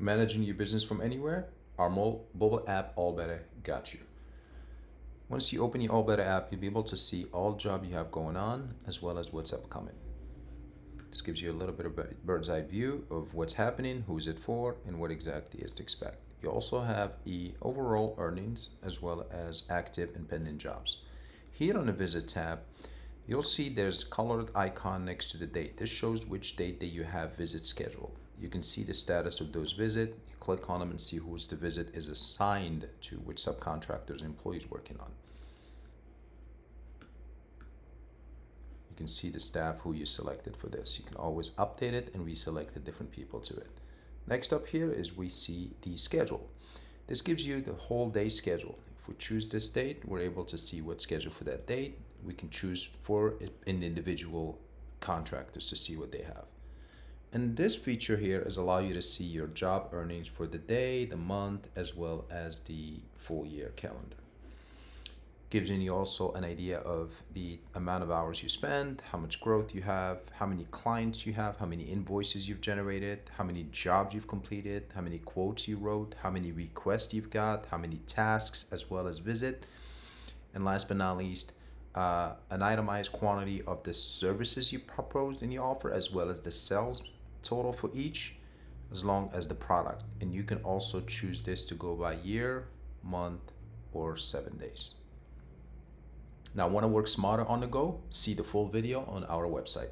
Managing your business from anywhere? Our mobile app AllBetter got you. Once you open the AllBetter app, you'll be able to see all job you have going on as well as what's upcoming. This gives you a little bit of a bird's eye view of what's happening, who's it for, and what exactly is to expect. You also have the overall earnings as well as active and pending jobs. Here on the visit tab, you'll see there's a colored icon next to the date. This shows which date that you have visit scheduled. You can see the status of those visit. You click on them and see who's the visit is assigned to, which subcontractors employees working on. You can see the staff who you selected for this. You can always update it and reselect the different people to it. Next up here is we see the schedule. This gives you the whole day schedule. If we choose this date, we're able to see what's scheduled for that date. We can choose for an individual contractors to see what they have. And this feature here is allow you to see your job earnings for the day, the month, as well as the full year calendar gives you also an idea of the amount of hours you spend, how much growth you have, how many clients you have, how many invoices you've generated, how many jobs you've completed, how many quotes you wrote, how many requests you've got, how many tasks as well as visit. And last but not least, uh, an itemized quantity of the services you proposed in the offer as well as the sales total for each as long as the product. And you can also choose this to go by year, month, or seven days. Now, want to work smarter on the go? See the full video on our website.